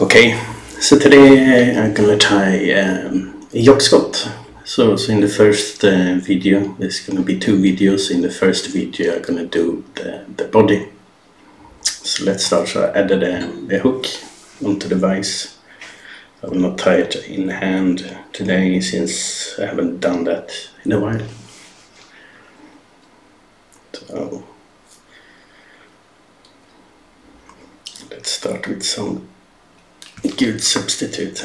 Okay, so today I'm gonna try um, a Jock Scott. So, so in the first uh, video, there's gonna be two videos. In the first video, I'm gonna do the, the body. So let's start. So I added a, a hook onto the vise. I will not tie it in hand today since I haven't done that in a while. So let's start with some good substitute.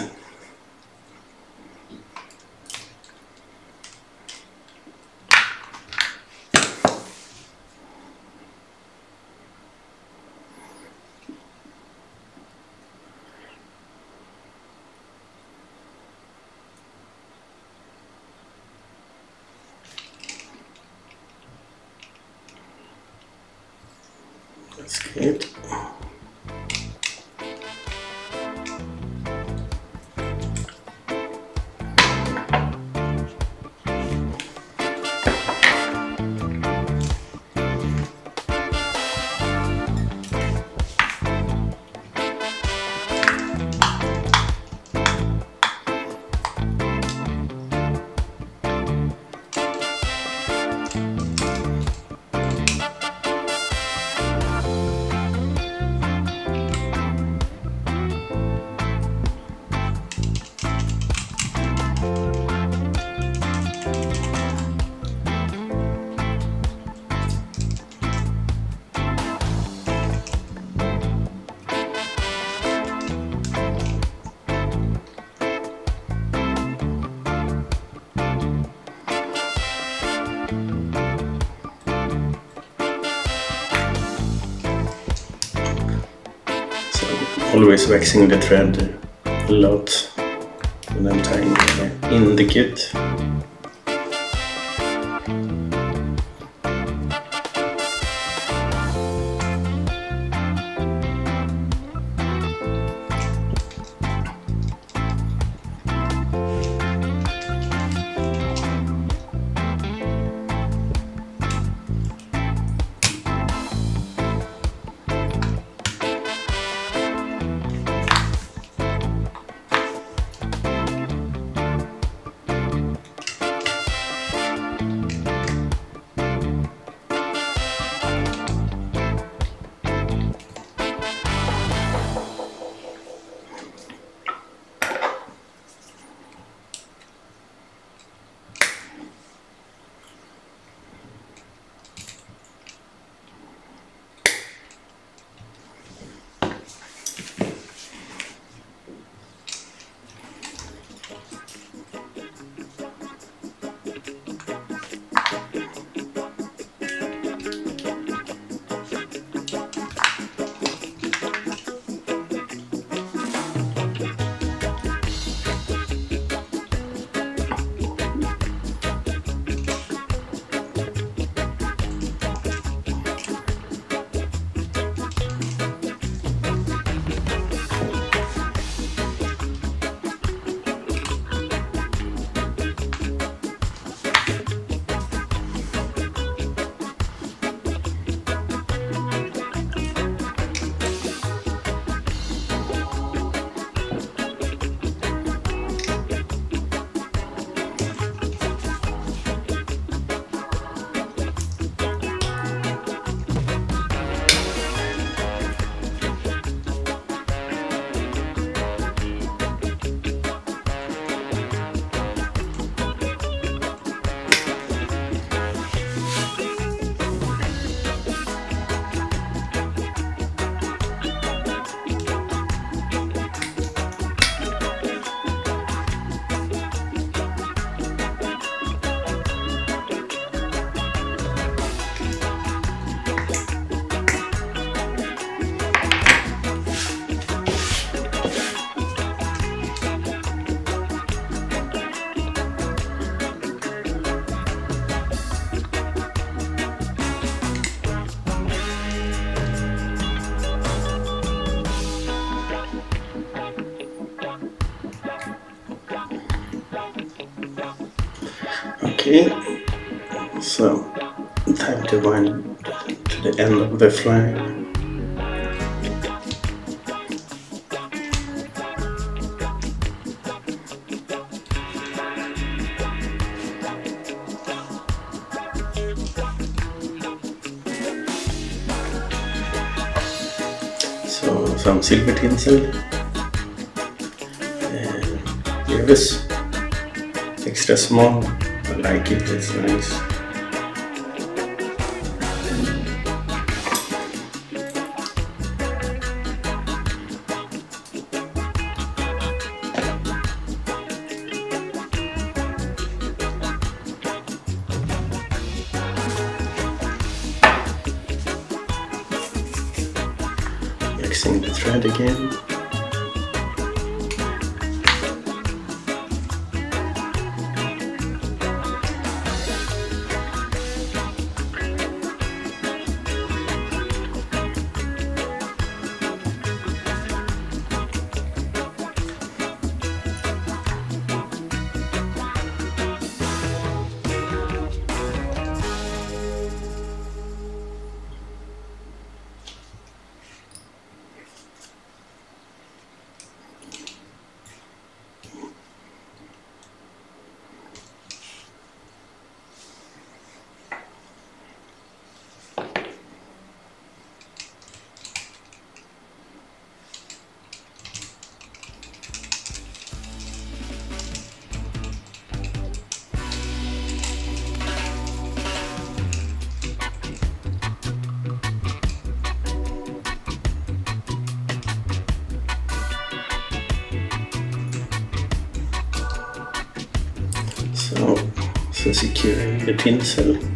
Always waxing the thread a lot when I'm tying in the kit. Okay, so time to wind to the end of the fly. So some silver tinsel and this extra small. Like it, it's nice. So securing the. There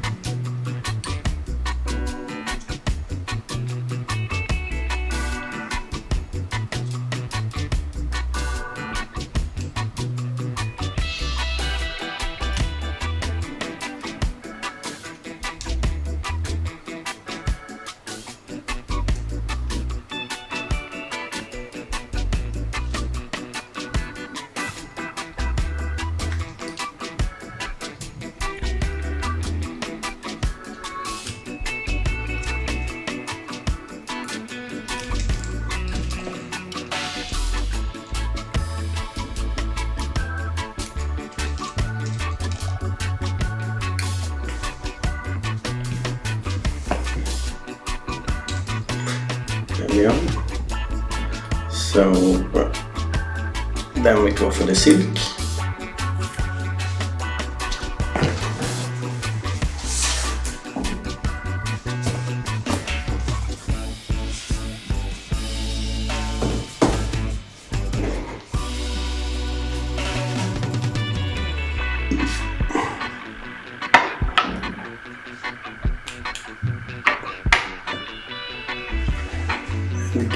go for the silk.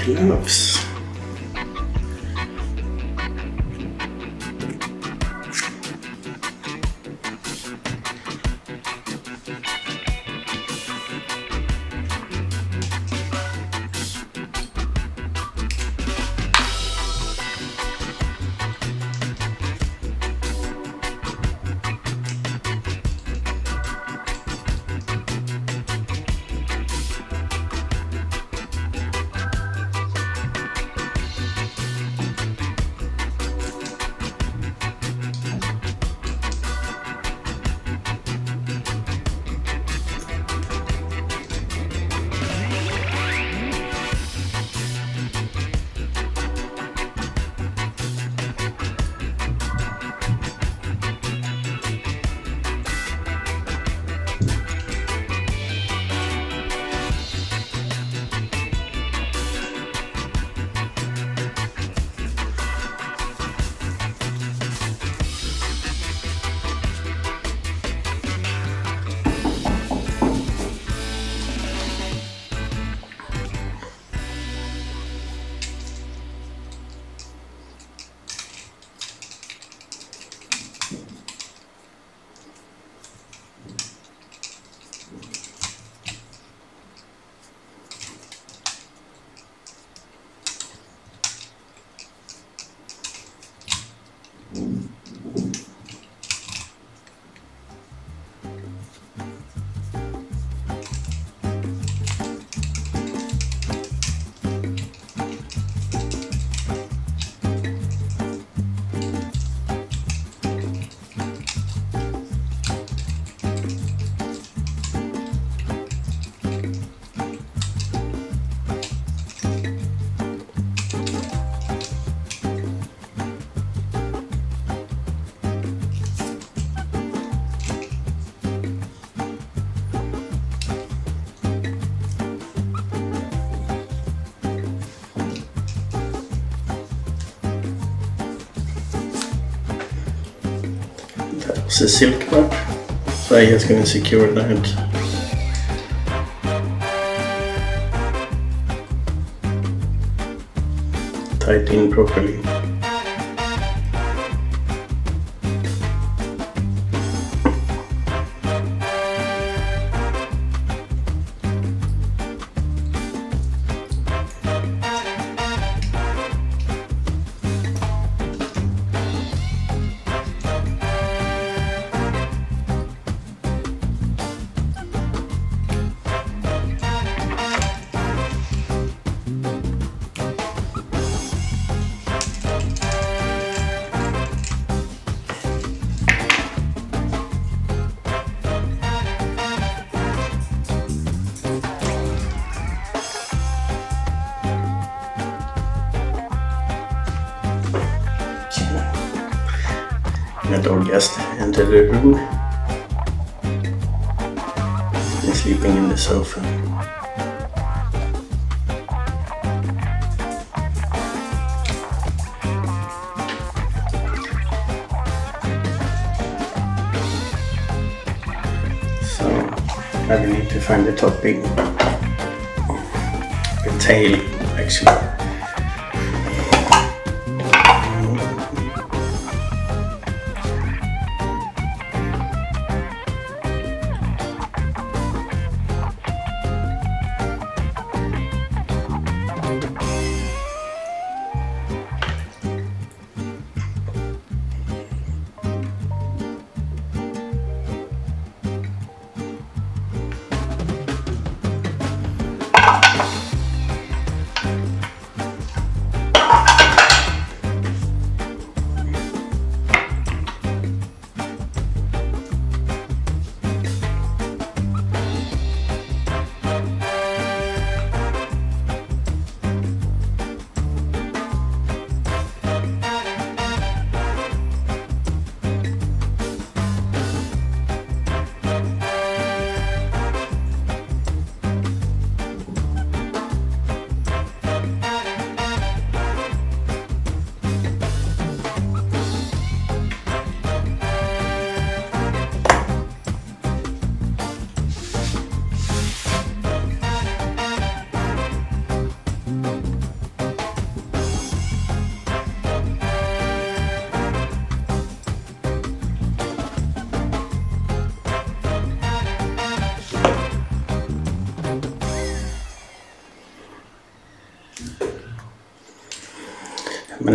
Gloves. Was a silk wrap. So I'm just gonna secure that. Tight in properly. Dog just entered the room. Sleeping in the sofa. So I will need to find the topping. The tail actually.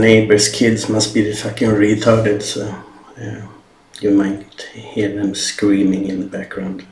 Neighbor's kids must be the fucking retarded, so yeah, you might hear them screaming in the background.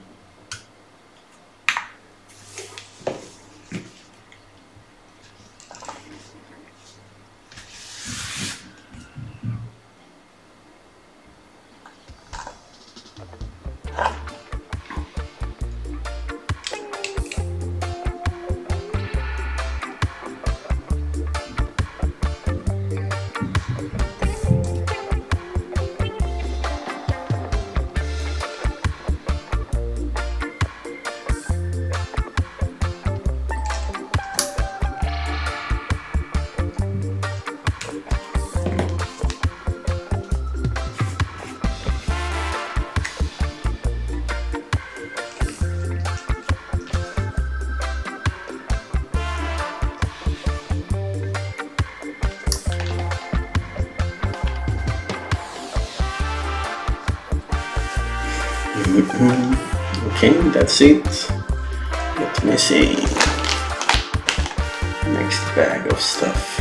Okay, that's it. Let me see. Next bag of stuff.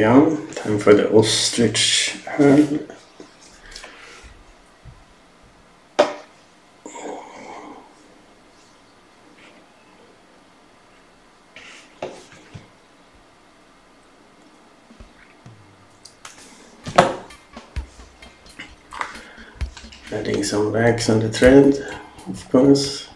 Time for the ostrich herl. Adding some wax on the thread, of course.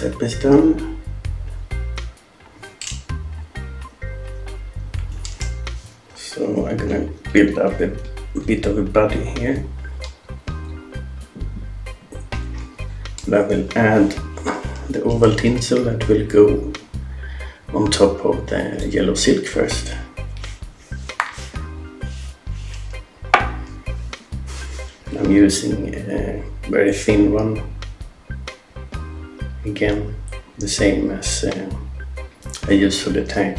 Step. So I'm gonna build up a bit of a body here. And I will add the oval tinsel that will go on top of the yellow silk first. I'm using a very thin one the same as uh, I used for the tag.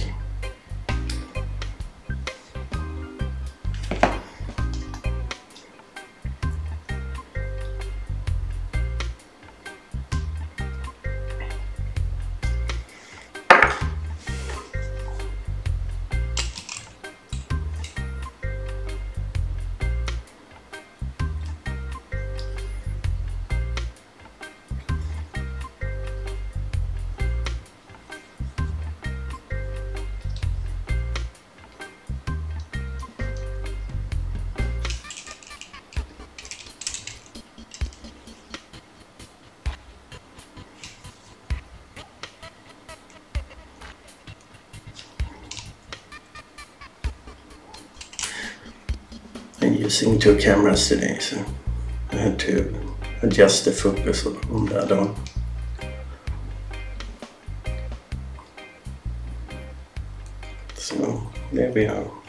Using two cameras today, so I had to adjust the focus on the other one. So there we are.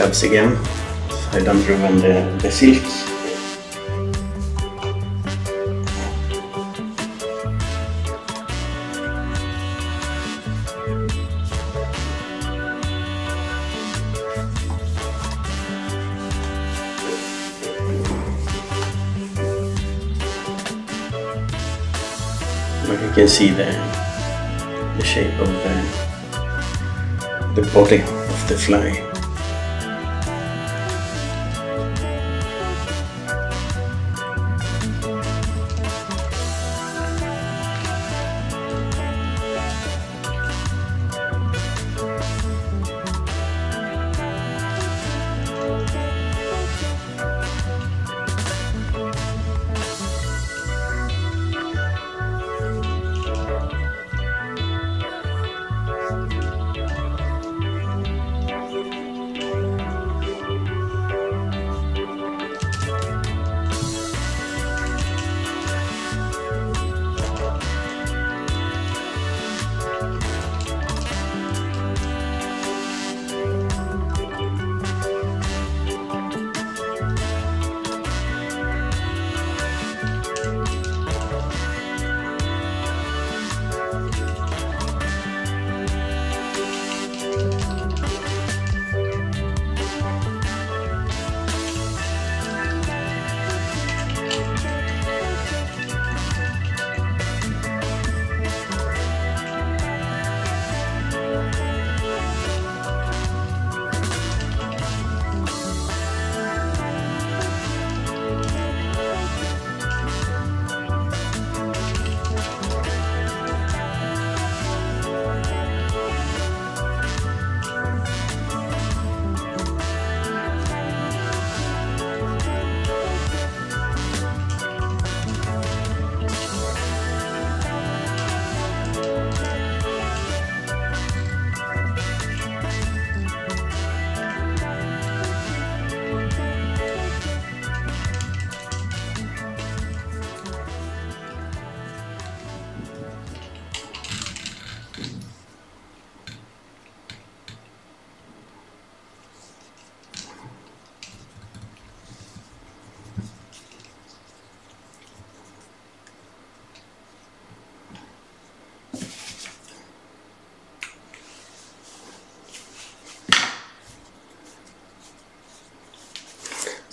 Gloves again. I don't ruin the, the silk. But you can see the, the shape of the, the body of the fly.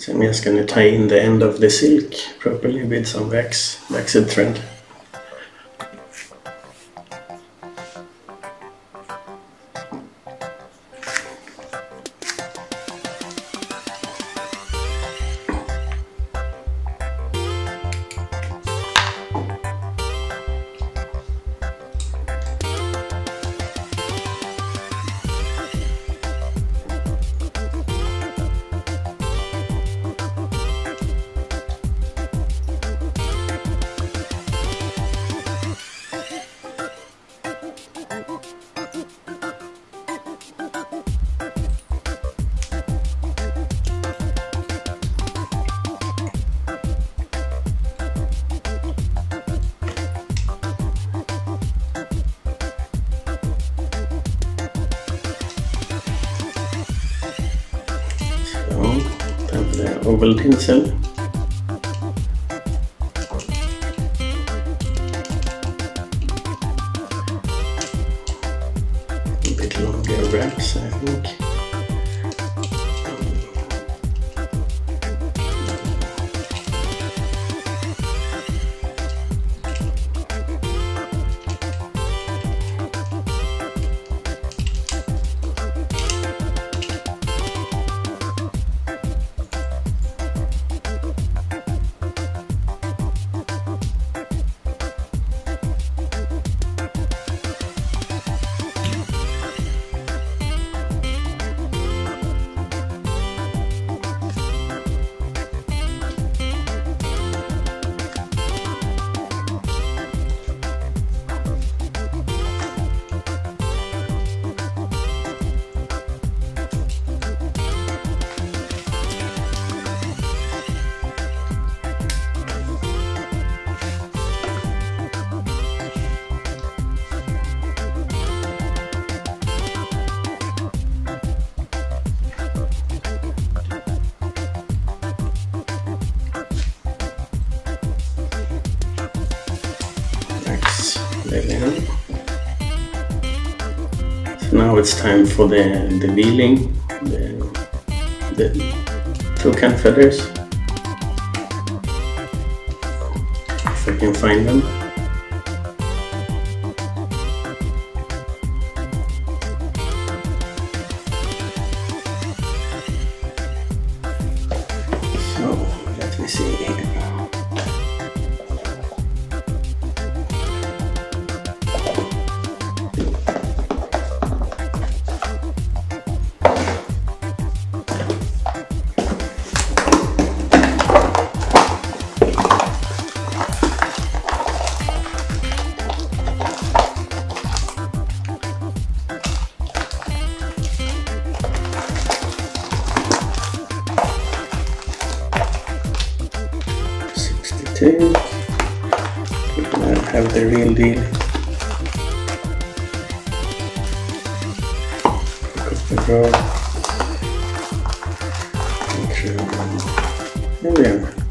So I'm just gonna tie in the end of the silk properly with some wax, waxed thread. Tar the it's time for the, the veiling, the, the toucan feathers. If I can find them. Sure-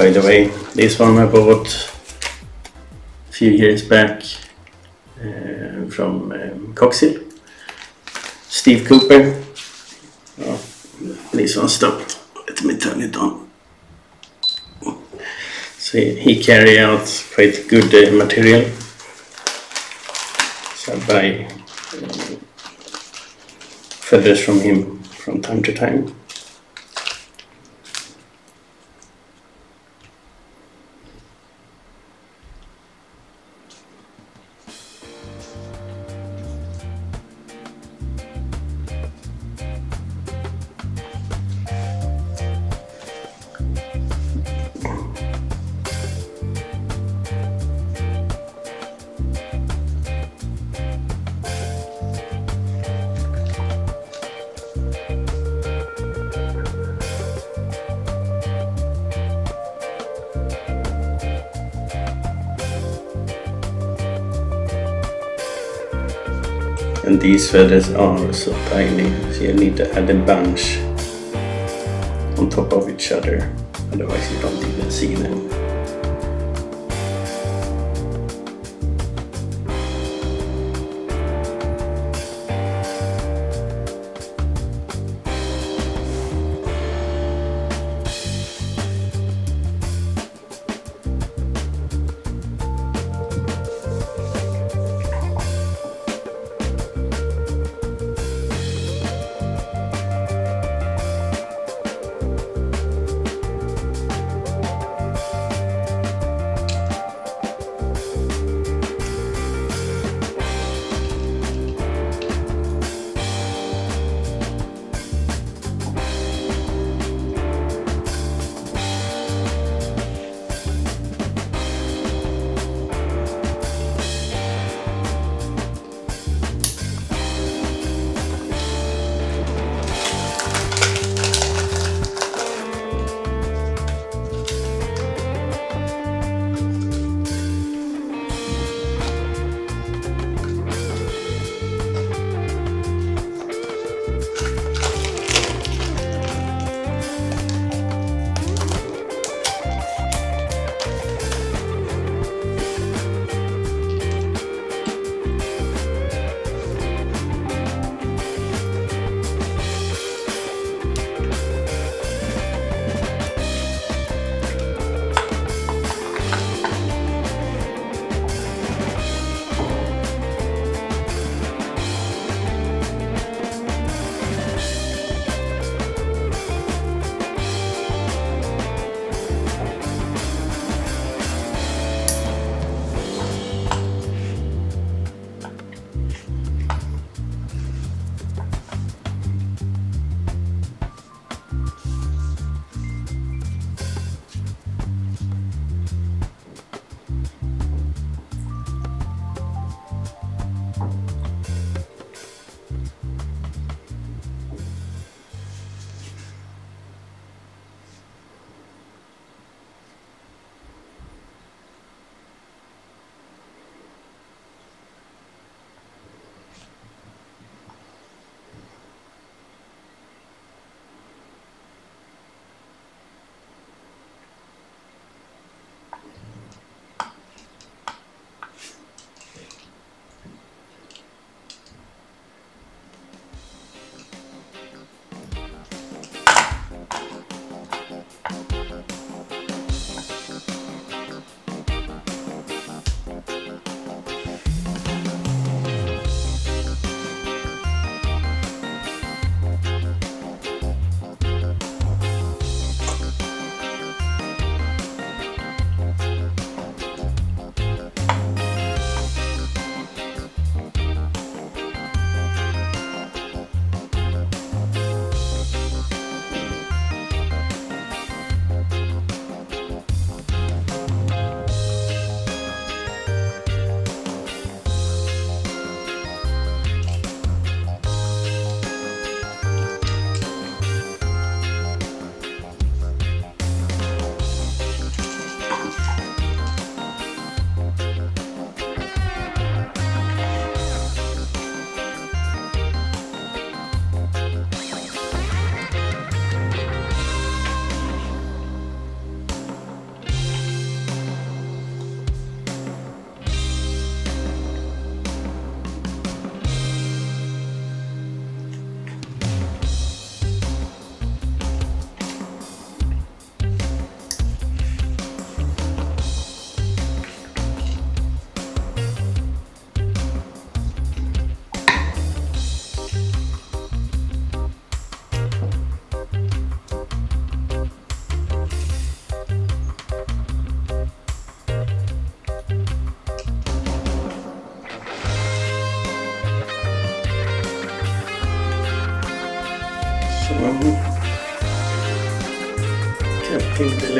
by the way, this one I bought a few years back uh, from um, Coxhill. Steve Cooper. Oh, this one stopped. Let me turn it on. So he, he carry out quite good uh, material. So I buy uh, feathers from him from time to time. And these feathers are so tiny, so you need to add a bunch on top of each other, otherwise you don't even see them.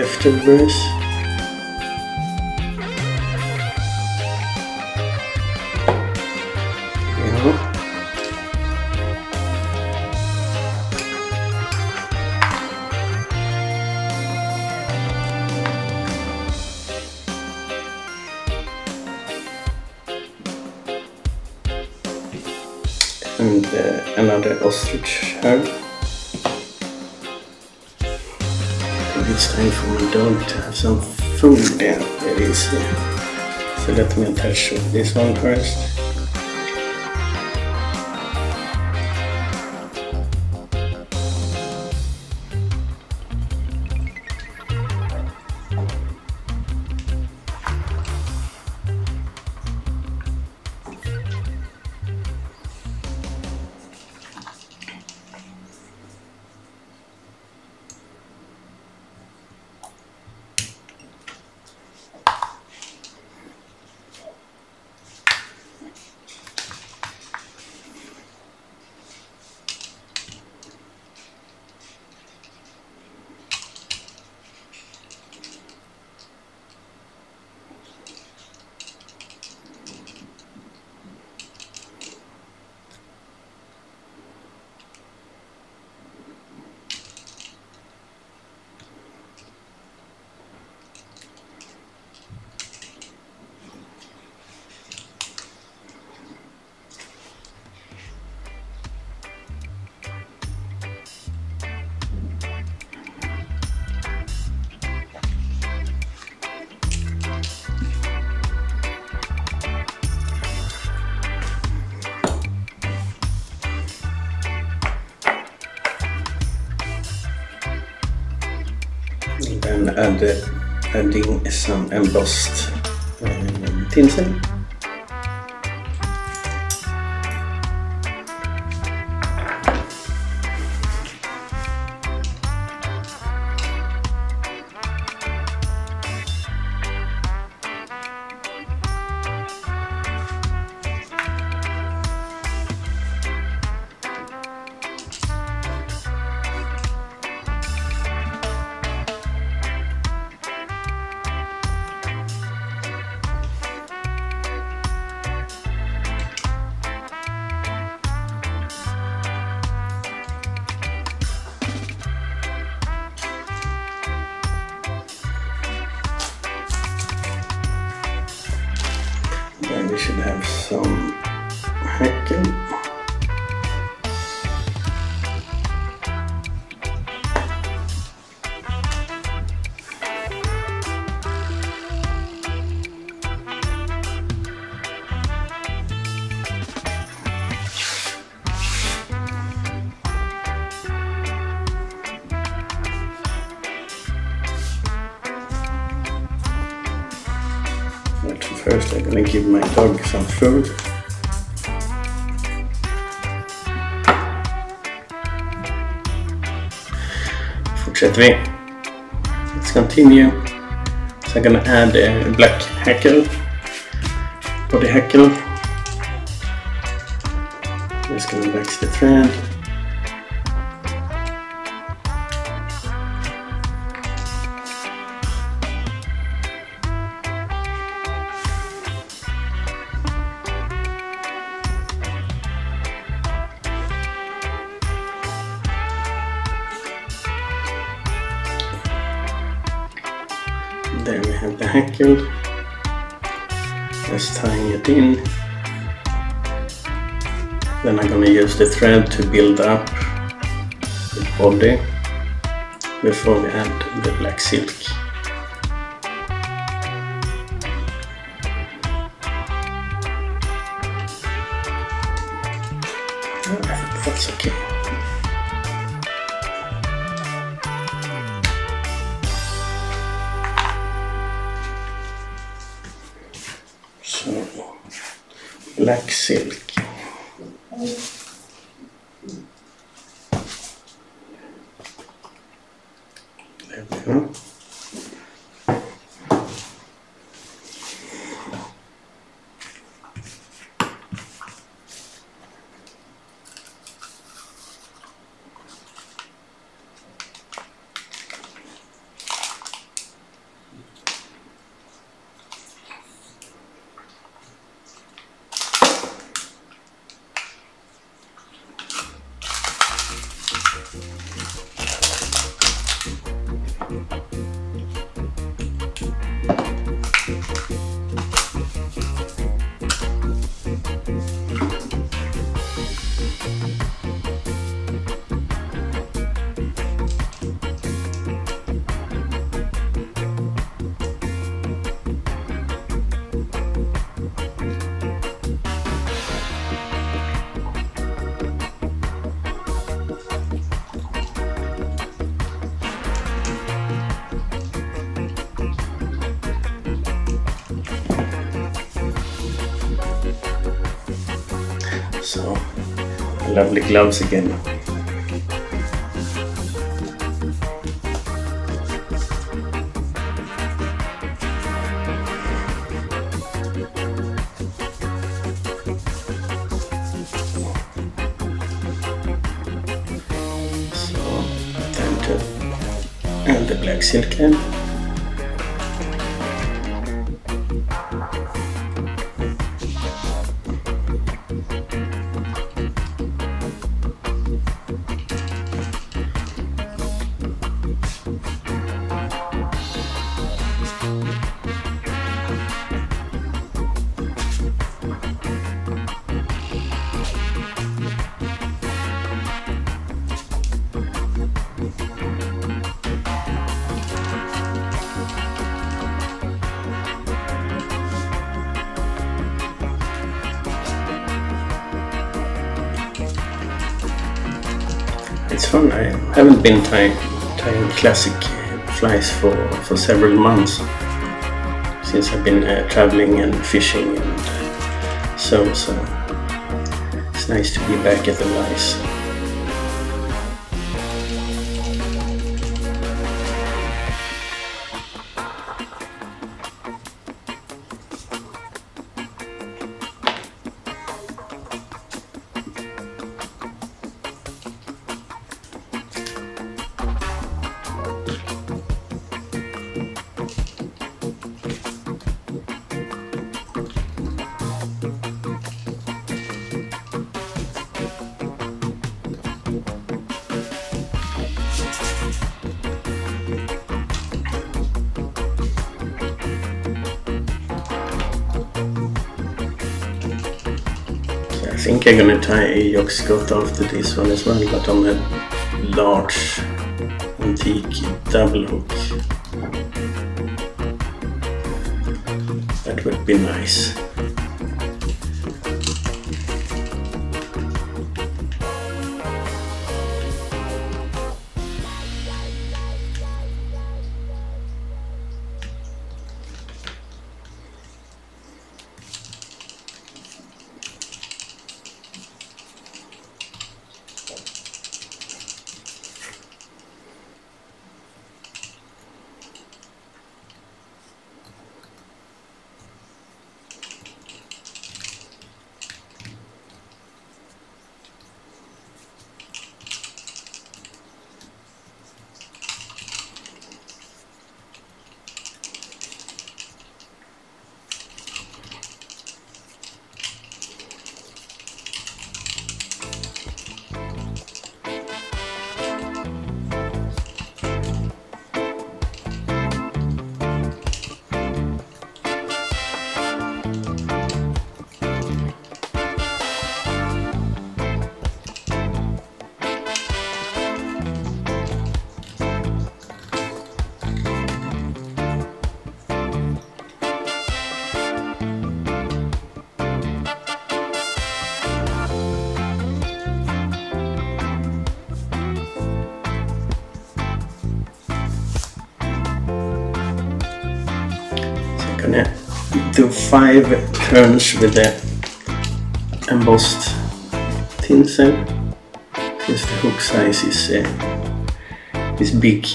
Leftovers. And uh, another ostrich herl. It's time for my dog to have some food. Yeah, it is. So let me attach this one first. And add, adding some embossed um, tinsel. 33. Let's continue. So I'm gonna add a black hackle, body hackle. Just gonna back to the thread. The thread to build up the body before we add the black silk. Lovely gloves again. and the black silk end. I haven't been tying, tying classic flies for, for several months since I've been uh, traveling and fishing and so so it's nice to be back at the lice. Think I'm gonna tie a Jock Scott after this one as well, but on a large antique double hook. That would be nice. Five turns with the embossed tinsel since the hook size is uh, is big.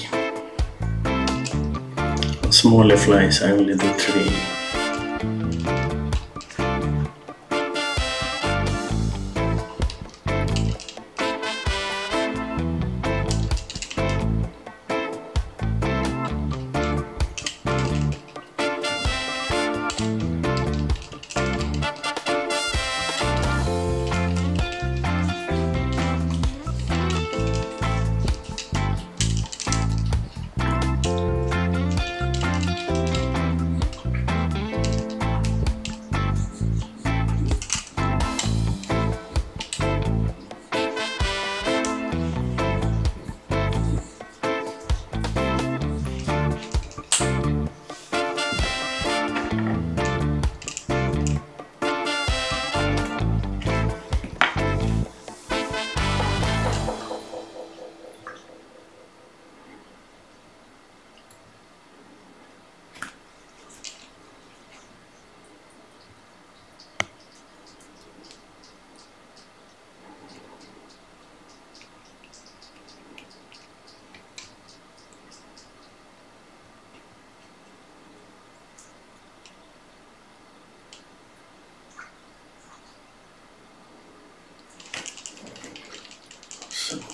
Smaller flies I only do three.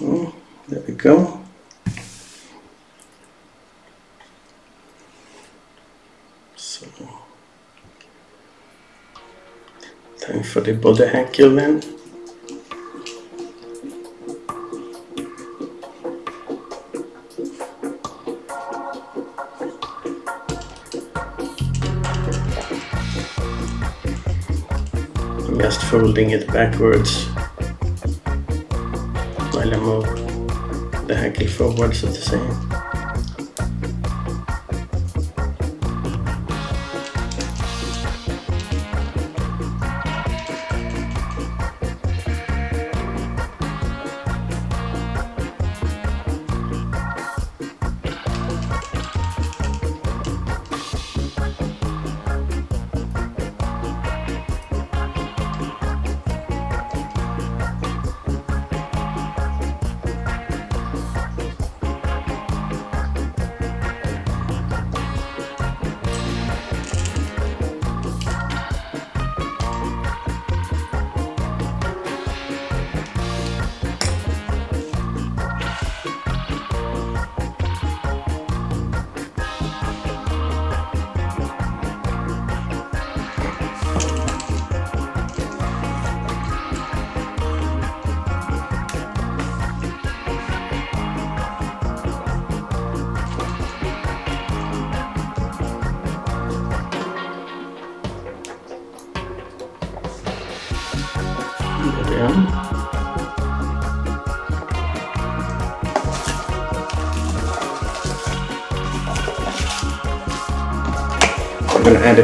So there we go. So time for the body hackle then. Just folding it backwards move the hackle forwards at the same.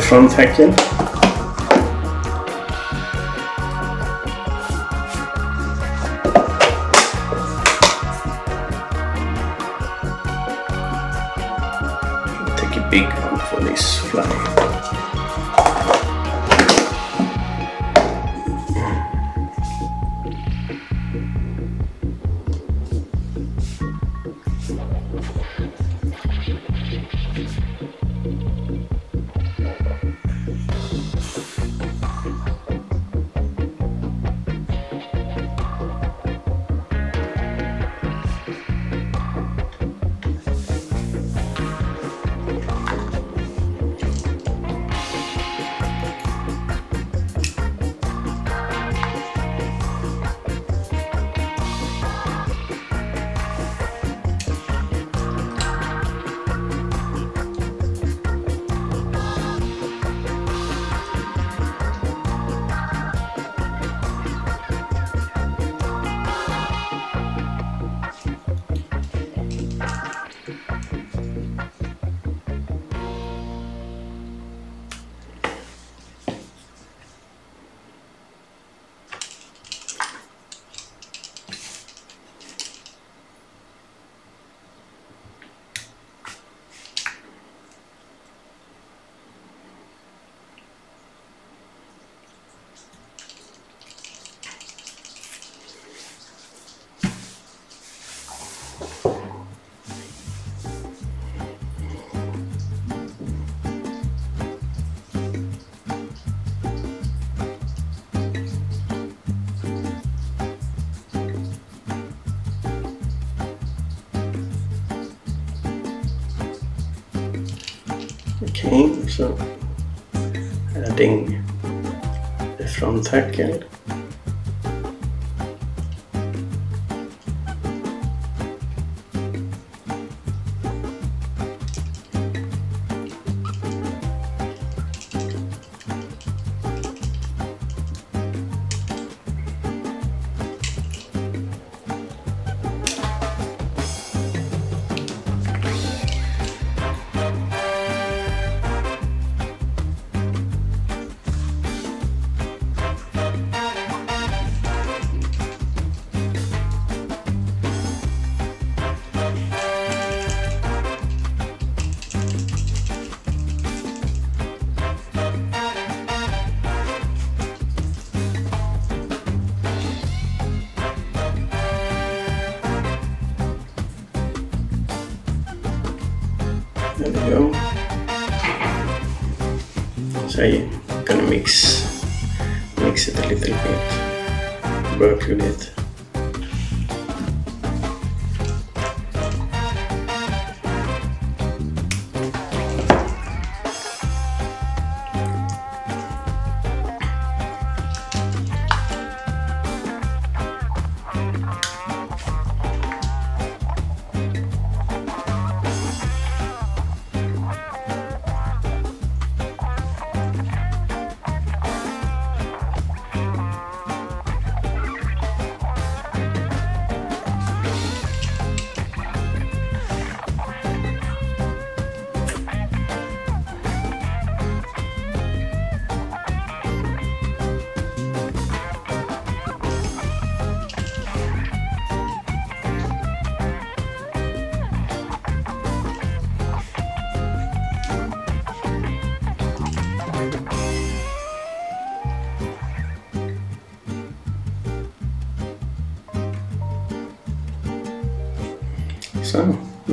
Front hackle. Take a big one for this fly. Okay, so adding the front hackle.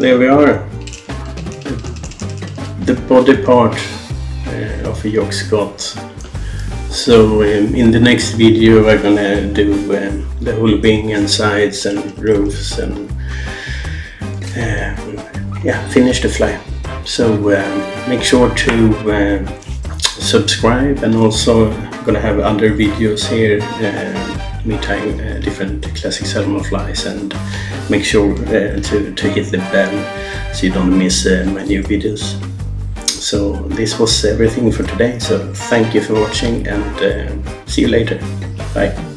There we are. The body part uh, of a Jock Scott. So um, in the next video we're gonna do um, the whole wing and sides and roofs and um, yeah finish the fly. So um, make sure to subscribe and also gonna have other videos here uh, me tying uh, different classic Salomon flies and make sure uh, to, to hit the bell so you don't miss uh, my new videos. So this was everything for today so thank you for watching and uh, see you later. Bye.